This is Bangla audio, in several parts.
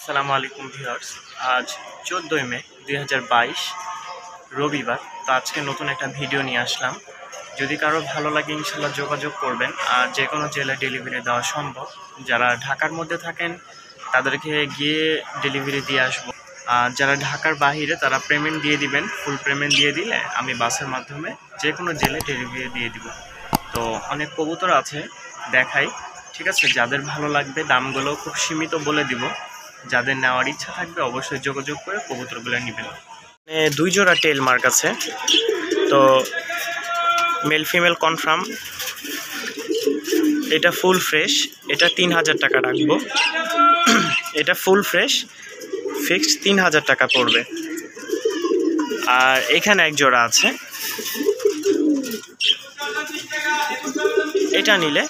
আসসালামু আলাইকুম ভিউয়ার্স। আজ চোদ্দোই মে দুই হাজার বাইশ, রবিবার। তো আজকে নতুন একটা ভিডিও নিয়ে আসলাম। যদি কারও ভালো লাগে, ইনশাল্লাহ যোগাযোগ করবেন। আর যে কোনো জেলায় ডেলিভারি দেওয়া সম্ভব। যারা ঢাকার মধ্যে থাকেন, তাদেরকে গিয়ে ডেলিভারি দিয়ে আসব। আর যারা ঢাকার বাহিরে তারা পেমেন্ট দিয়ে দিবেন। ফুল পেমেন্ট দিয়ে দিলে আমি বাসের মাধ্যমে যে কোনো জেলায় ডেলিভারি দিয়ে দিব। তো অনেক কবুতর আছে, দেখাই। ঠিক আছে? যাদের ভালো লাগবে দামগুলো খুব সীমিত বলে দিব। যাদের নেওয়ার ইচ্ছা থাকবে অবশ্যই যোগাযোগ করে কবুতরগুলো নেবেন। দুই জোড়া টেল মার্ক আছে। তো মেল ফিমেল কনফার্ম এটা ফুল ফ্রেশ এটা তিন হাজার টাকা রাখব। এটা ফুল ফ্রেশ ফিক্সড তিন হাজার টাকা পড়বে। আর এখানে এক জোড়া আছে। এটা নিলে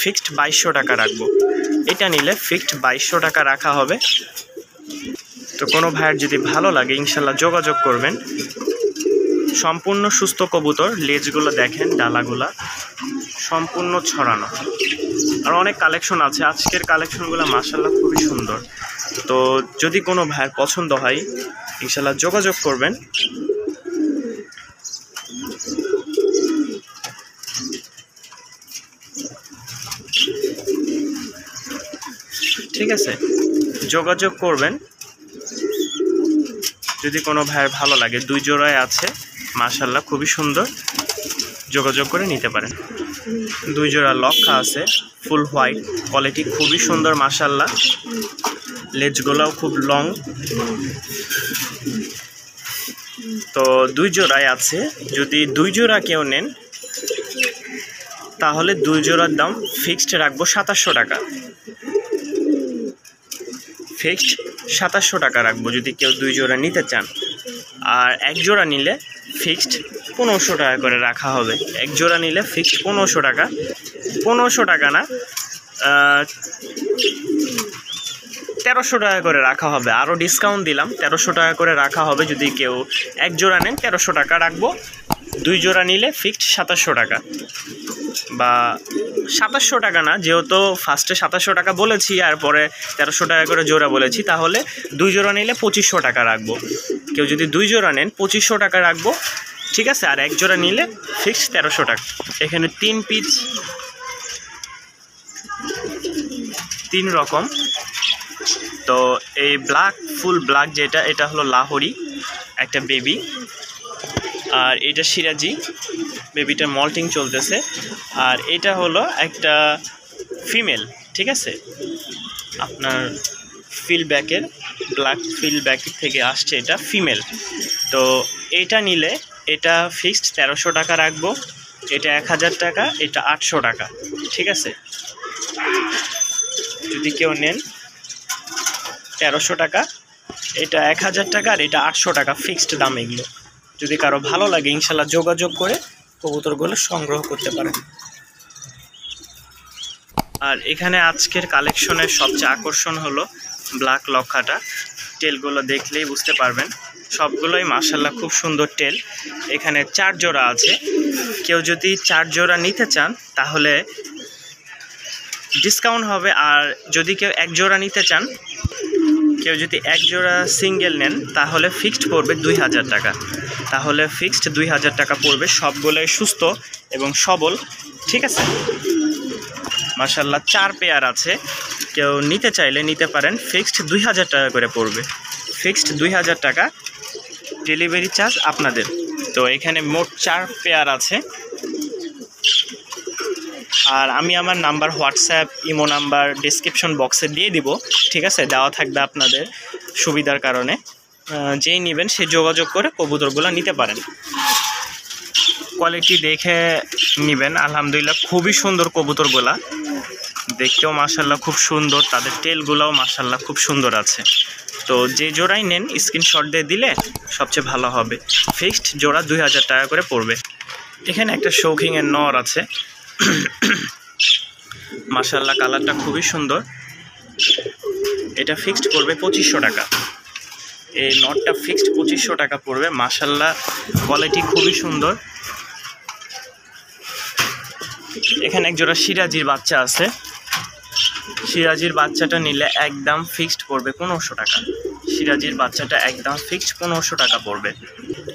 ফিক্সড বাইশশো টাকা রাখব। এটা নিলে ফিক্সড বাইশশো টাকা রাখা হবে। তো কোনো ভাইয়ের যদি ভালো লাগে, ইনশাল্লাহ যোগাযোগ করবেন। সম্পূর্ণ সুস্থ কবুতর, লেজগুলো দেখেন, ডালাগুলা সম্পূর্ণ ছড়ানো। আর অনেক কালেকশন আছে, আজকের কালেকশনগুলো মাসাল্লাহ খুবই সুন্দর। তো যদি কোনো ভাইয়ের পছন্দ হয়, ইনশাল্লাহ যোগাযোগ করবেন। ঠিক আছে? যোগাযোগ করবেন। যদি কোনো ভাইয়ের ভালো লাগে, দুই জোড়ায় আছে মাশাল্লাহ খুবই সুন্দর। যোগাযোগ করে নিতে পারেন। দুই জোড়া লক্ষা আছে, ফুল হোয়াইট, কোয়ালিটি খুবই সুন্দর মাশাল্লাহ লেজগুলোও খুব লং। তো দুই জোড়ায় আছে। যদি দুই জোড়া কেউ নেন, তাহলে দুই জোড়ার দাম ফিক্সড রাখব সাতাশশো টাকা। ফিক্সড সাতাশশো টাকা রাখব যদি কেউ দুই জোড়া নিতে চান। আর এক জোড়া নিলে ফিক্সড পনেরোশো টাকা করে রাখা হবে। এক জোড়া নিলে ফিক্সড পনেরোশো টাকা। পনেরোশো টাকা না তেরোশো টাকা করে রাখা হবে। আরও ডিসকাউন্ট দিলাম, তেরোশো টাকা করে রাখা হবে যদি কেউ এক জোড়া নেন, তেরোশো টাকা রাখব। দুই জোড়া নিলে ফিক্সড সাতাশশো টাকা। বা সাতাশশো টাকা না, যেহেতু ফার্স্টে সাতাশশো টাকা বলেছি, আর পরে তেরোশো টাকা করে জোড়া বলেছি, তাহলে দুই জোড়া নিলে পঁচিশশো টাকা রাখব। কেউ যদি দুই জোড়া নেন, পঁচিশশো টাকা রাখব, ঠিক আছে? আর এক জোড়া নিলে ফিক্সড তেরোশো টাকা। এখানে তিন পিস তিন রকম। তো এই ব্ল্যাক ফুল ব্ল্যাক যেটা, এটা হলো লাহোরি, একটা বেবি আর এটা সিরাজি। বেবিটা মল্টিং চলতেছে। আর এটা হলো একটা ফিমেল ঠিক আছে? আপনার ফিল ব্যাকের ব্ল্যাক ফিল ব্যাক থেকে আসছে এটা ফিমেল তো এটা নিলে এটা ফিক্সড তেরোশো টাকা রাখব, এটা এক হাজার টাকা, এটা আটশো টাকা, ঠিক আছে? যদি কেউ নেন, তেরোশো টাকা, এটা এক হাজার টাকা আর এটা আটশো টাকা ফিক্সড দাম এগুলো। যদি কারও ভালো লাগে, ইনশাল্লাহ যোগাযোগ করে কবুতরগুলো সংগ্রহ করতে পারেন। আর এখানে আজকের কালেকশনের সবচেয়ে আকর্ষণ হলো ব্ল্যাক লক্ষাটা। টেলগুলো দেখলেই বুঝতে পারবেন। সবগুলোই মার্শাল্লাহ খুব সুন্দর টেল। এখানে চার জোড়া আছে। কেউ যদি চার জোড়া নিতে চান, তাহলে ডিসকাউন্ট হবে। আর যদি কেউ এক জোড়া নিতে চান কেউ যদি এক জোড়া সিঙ্গেল নেন, তাহলে ফিক্সড পড়বে দুই হাজার টাকা। তাহলে ফিক্সড দুই হাজার টাকা পড়বে, সবগুলোই সুস্থ এবং সবল, ঠিক আছে? মাসাল্লাহ চার পেয়ার আছে। কেউ নিতে চাইলে নিতে পারেন ফিক্সড দুই হাজার টাকা করে পড়বে। ফিক্সড দুই হাজার টাকা ডেলিভারি চার্জ আপনাদের। তো এখানে মোট চার পেয়ার আছে। আর আমি আমার number WhatsApp, imo number description বক্সে দিয়ে দিব, ঠিক আছে? দেওয়া থাকবে আপনাদের সুবিধার কারণে। যেই নেবেন সে যোগাযোগ করে কবুতরগুলো নিতে পারেন। কোয়ালিটি দেখে নেবেন, আলহামদুলিল্লাহ, খুবই সুন্দর কবুতরগুলা। দেখতেও মাসাল্লাহ খুব সুন্দর, তাদের টেলগুলোও মাসাল্লাহ খুব সুন্দর আছে। তো যে জোড়াই নেন স্ক্রিনশট দিয়ে দিলে সবচেয়ে ভালো হবে। ফিক্সড জোড়া দুই হাজার টাকা করে পড়বে। এখানে একটা শৌখিংয়ের নর আছে। মাসাল্লাহ কালারটা খুবই সুন্দর। এটা ফিক্সড পড়বে পঁচিশশো টাকা। এই নটটা ফিক্সড পঁচিশশো টাকা পড়বে। মাসাল্লাহ কোয়ালিটি খুবই সুন্দর। এখানে একজোড়া সিরাজির বাচ্চা আছে। সিরাজির বাচ্চাটা নিলে একদম ফিক্সড পড়বে পনেরোশো টাকা। সিরাজির বাচ্চাটা একদম ফিক্সড পনেরোশো টাকা পড়বে।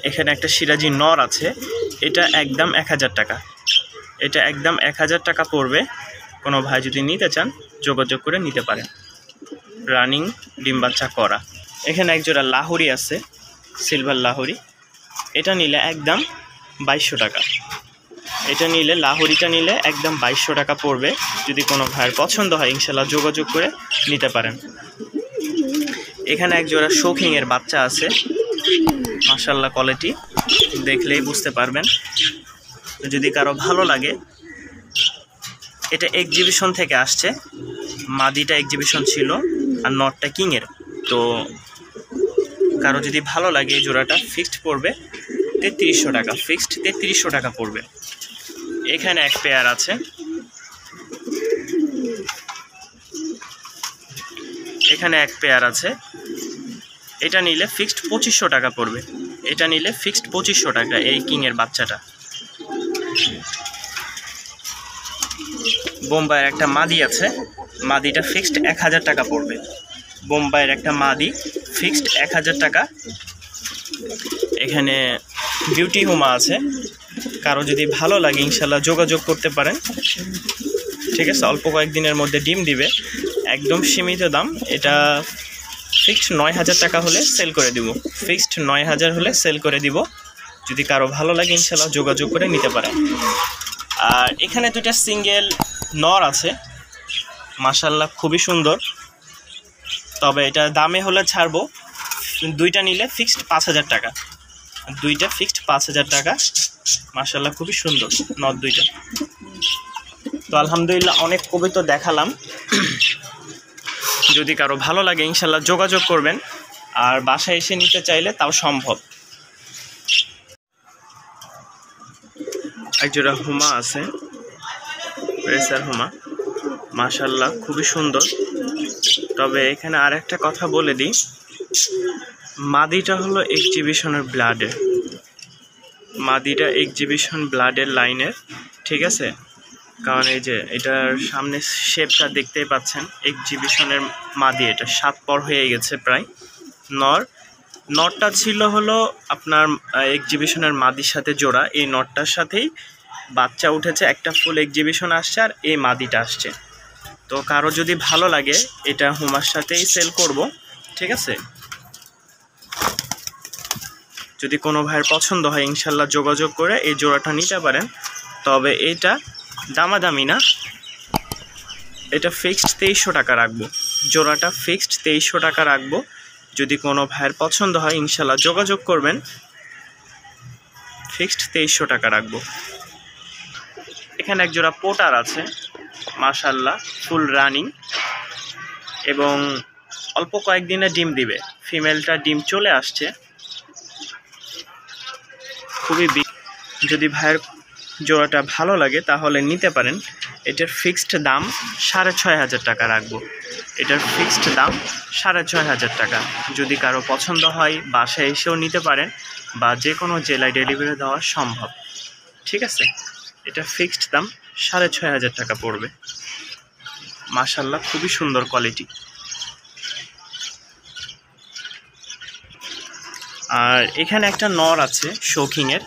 এখানে একটা সিরাজি নর আছে। এটা একদম এক হাজার টাকা। এটা একদম এক হাজার টাকা পড়বে। কোনো ভাই যদি নিতে চান, যোগাযোগ করে নিতে পারেন। রানিং ডিম বাচ্চা করা। এখানে একজোড়া লাহুরি আছে, সিলভার লাহুরি। এটা নিলে একদম বাইশশো টাকা। এটা নিলে, লাহুরিটা নিলে একদম বাইশশো টাকা পড়বে। যদি কোনো ভাইয়ের পছন্দ হয়, ইনশাল্লাহ যোগাযোগ করে নিতে পারেন। এখানে এক জোড়া শৌখিংয়ের বাচ্চা আছে। মাসাল্লাহ কোয়ালিটি দেখলেই বুঝতে পারবেন। যদি কারও ভালো লাগে, এটা এক্সিবিশন থেকে আসছে। মাদিটা এক্সিবিশন ছিল আর নটটা কিংয়ের। তো কারও যদি ভালো লাগে এই জোড়াটা ফিক্সড পড়বে তেত্রিশশো টাকা ফিক্সড তেত্রিশশো টাকা পড়বে। এখানে এক পেয়ার আছে। এখানে এক পেয়ার আছে। এটা নিলে ফিক্সড পঁচিশশো টাকা পড়বে। এটা নিলে ফিক্সড পঁচিশশো টাকা এই কিংয়ের বাচ্চাটা। বোম্বাইয়ের একটা মাদি আছে। মাদিটা ফিক্সড এক হাজার টাকা পড়বে। বোম্বাইয়ের একটা মাদি ফিক্সড এক হাজার টাকা। এখানে বিউটি হোমা আছে। কারও যদি ভালো লাগে, ইনশাল্লাহ যোগাযোগ করতে পারেন। ঠিক আছে? অল্প কয়েকদিনের মধ্যে ডিম দিবে। একদম সীমিত দাম। এটা ফিক্সড নয় হাজার টাকা হলে সেল করে দিব। ফিক্সড নয় হাজার হলে সেল করে দিব। যদি কারও ভালো লাগে ইনশাল্লাহ যোগাযোগ করে নিতে পারেন। আর এখানে দুটা সিঙ্গেল নর আছে। মাসাল্লাহ খুবই সুন্দর। তবে এটা দামে হলে ছাড়বো। দুইটা নিলে ফিক্সড পাঁচ হাজার টাকা। দুইটা ফিক্সড পাঁচ হাজার টাকা। মাসাল্লাহ খুবই সুন্দর নর দুইটা। তো আলহামদুলিল্লাহ অনেক কবিতা দেখালাম। যদি কারও ভালো লাগে ইনশাল্লাহ যোগাযোগ করবেন। আর বাসায় এসে নিতে চাইলে তাও সম্ভব। একজোড়া হুমা আছে। রেসার হুমা। মাশাল্লাহ খুবই সুন্দর। তবে এখানে আর একটা কথা বলে দিই। মাদিটা হলো এক্সিবিশনের ব্লাডের মাদিটা এক্সিবিশন ব্লাডের লাইনের ঠিক আছে? কারণ এই যে এটার সামনে শেপটা দেখতেই পাচ্ছেন এক্সিবিশনের মাদি এটা। সাত পর হয়ে গেছে প্রায়। নর নটটা ছিল হলো আপনার এক্সিবিশনের মাদির সাথে জোড়া। এই নটটার সাথেই বাচ্চা উঠেছে, একটা ফুল এক্সিবিশন আসছে আর এই মাদিটা আসছে। তো কারও যদি ভালো লাগে, এটা হুমার সাথেই সেল করব, ঠিক আছে? যদি কোনো ভাইয়ের পছন্দ হয়, ইনশাল্লাহ যোগাযোগ করে এই জোড়াটা নিতে পারেন। তবে এটা দামাদামি না। এটা ফিক্সড তেইশশো টাকা রাখব। জোড়াটা ফিক্সড তেইশশো টাকা রাখব। যদি কোনো ভাইয়ের পছন্দ হয়, ইনশাল্লাহ যোগাযোগ করবেন। ফিক্সড তেইশশো টাকা রাখব। এখানে এক জোড়া পোটার আছে মাশাল্লাহ ফুল রানিং এবং অল্প কয়েকদিনে ডিম দিবে। ফিমেলটা ডিম চলে আসছে। খুবই যদি ভাইয়ের জোড়াটা ভালো লাগে তাহলে নিতে পারেন। এটার ফিক্সড দাম সাড়ে ছয় হাজার টাকা রাখব। এটার ফিক্সড দাম সাড়ে ছয় হাজার টাকা। যদি কারও পছন্দ হয়, বাসায় এসেও নিতে পারেন বা যে কোনো জেলায় ডেলিভারি দেওয়া সম্ভব। ঠিক আছে? এটা ফিক্সড দাম সাড়ে ছয় হাজার টাকা পড়বে। মাশাল্লাহ খুবই সুন্দর কোয়ালিটি আর এখানে একটা নর আছে শৌখিংয়ের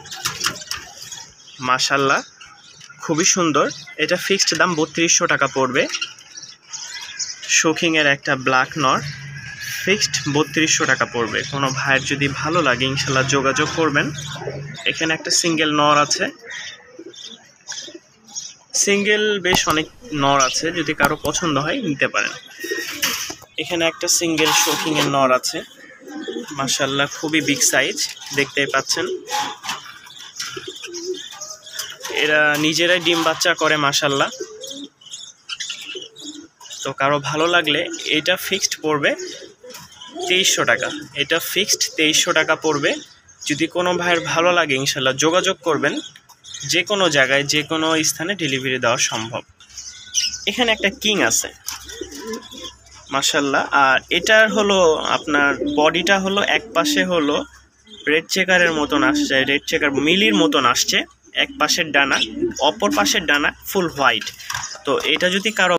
মাশাল্লাহ খুবই সুন্দর। এটা ফিক্সড দাম বত্রিশশো টাকা পড়বে। শৌখিংয়ের একটা ব্ল্যাক নর। ফিক্সড বত্রিশশো টাকা পড়বে। কোনো ভাইয়ের যদি ভালো লাগে ইনশাল্লাহ যোগাযোগ করবেন। এখানে একটা সিঙ্গেল নর আছে। সিঙ্গেল বেশ অনেক নর আছে, যদি কারও পছন্দ হয় নিতে পারেন। এখানে একটা সিঙ্গেল শৌখিংয়ের নর আছে। মাসাল্লাহ খুবই বিগ সাইজ দেখতেই পাচ্ছেন। এরা নিজেরাই ডিম বাচ্চা করে মাসাল্লাহ তো কারও ভালো লাগলে এটা ফিক্সড পড়বে তেইশশো টাকা। এটা ফিক্সড তেইশশো টাকা পড়বে। যদি কোনো ভাইয়ের ভালো লাগে ইনশাল্লাহ যোগাযোগ করবেন। যে কোনো জায়গায় যে কোনো স্থানে ডেলিভারি দেওয়া সম্ভব। এখানে একটা কিং আছে মাসাল্লাহ আর এটার হলো আপনার বডিটা হলো এক পাশে হলো রেড চেকারের মতন আসছে রেড চেকার মিলির মতন আসছে এক পাশের ডানা, অপর পাশের ডানা ফুল হোয়াইট তো এটা যদি কারও